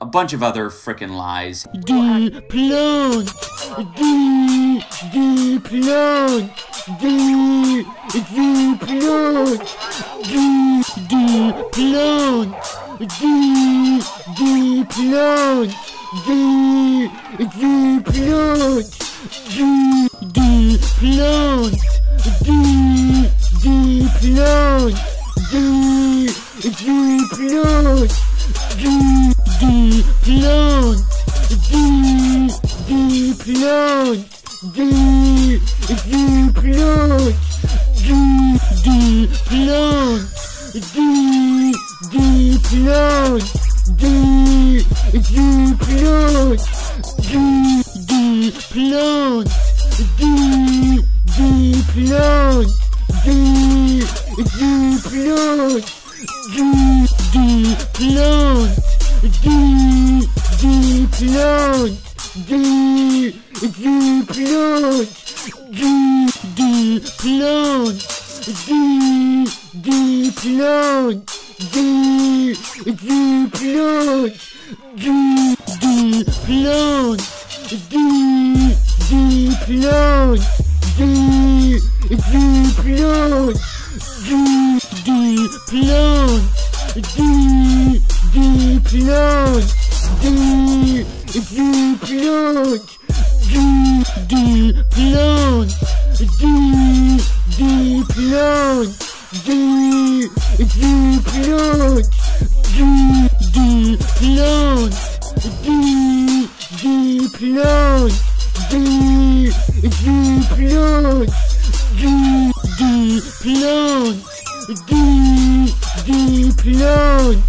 a bunch of other freaking lies. The plant, the the plant, the the plant, the the the plant, the the plant, the the plant, the the plant, the the plant, the the plant, the the plant, the the plant, the the plant, the the the plant, the the plant, the the plant, the the plant, the the plant, the the plant, the the plant, the the plant, the the plant, the plonk Du, du, plonk Du, du, plonk Du, du, plonk Du, du, plonk Du, du, plonk Du, du, plonk Du, du, plonk plant, the the plant,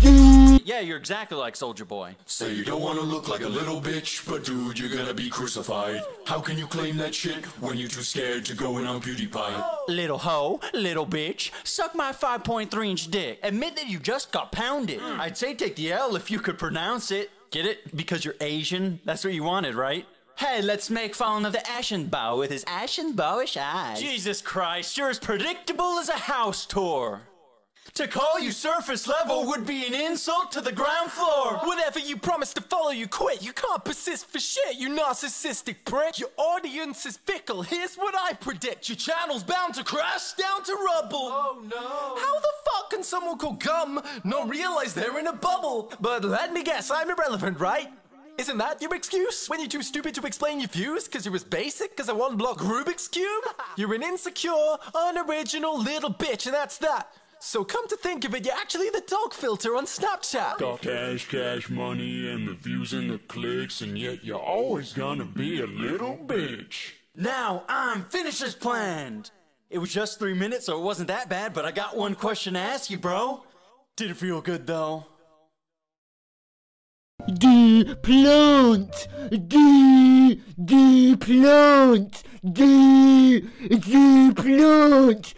the Yeah, you're exactly like Soulja Boy. Say you don't wanna look like a little bitch, but dude, you're gonna be crucified. How can you claim that shit when you're too scared to go in on PewDiePie? Little hoe, little bitch, suck my 5.3 inch dick. Admit that you just got pounded. Mm. I'd say take the L if you could pronounce it. Get it? Because you're Asian? That's what you wanted, right? Hey, let's make fun of the Ashenbow with his Ashenbowish eyes. Jesus Christ, you're as predictable as a house tour. To call you surface level would be an insult to the ground floor. Whatever you promise to follow, you quit. You can't persist for shit, you narcissistic prick. Your audience is fickle. Here's what I predict your channel's bound to crash down to rubble. Oh no. How the fuck can someone called Gum not realize they're in a bubble? But let me guess, I'm irrelevant, right? Isn't that your excuse? When you're too stupid to explain your views because you're as basic as a one block Rubik's Cube? you're an insecure, unoriginal little bitch, and that's that. So come to think of it, you're actually the dog filter on Snapchat. Got cash, cash money, and the views and the clicks, and yet you're always gonna be a little bitch. Now I'm finished as planned. It was just three minutes, so it wasn't that bad, but I got one question to ask you, bro. Did it feel good though? des plantes, des, des plantes, des, des plantes,